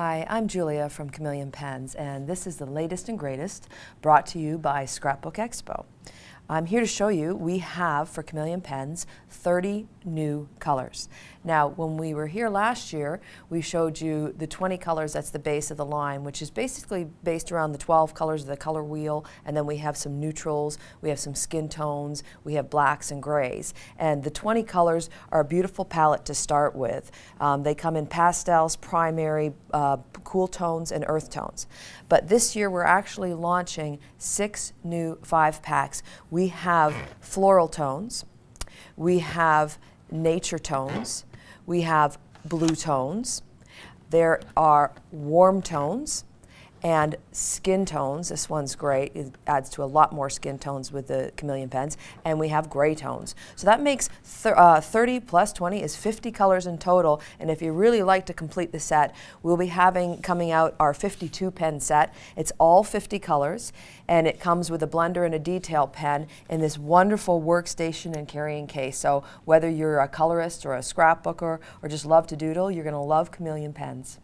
Hi, I'm Julia from Chameleon Pens, and this is the latest and greatest brought to you by Scrapbook Expo. I'm here to show you we have for Chameleon Pens 30 new colors. Now when we were here last year we showed you the 20 colors that's the base of the line which is basically based around the 12 colors of the color wheel and then we have some neutrals, we have some skin tones, we have blacks and grays and the 20 colors are a beautiful palette to start with. Um, they come in pastels, primary, uh, cool tones and earth tones. But this year we're actually launching six new five packs. We have floral tones, we have nature tones, we have blue tones, there are warm tones, and skin tones. This one's great. It adds to a lot more skin tones with the chameleon pens. And we have gray tones. So that makes uh, 30 plus 20 is 50 colors in total. And if you really like to complete the set, we'll be having coming out our 52 pen set. It's all 50 colors and it comes with a blender and a detail pen in this wonderful workstation and carrying case. So whether you're a colorist or a scrapbooker or just love to doodle, you're going to love chameleon pens.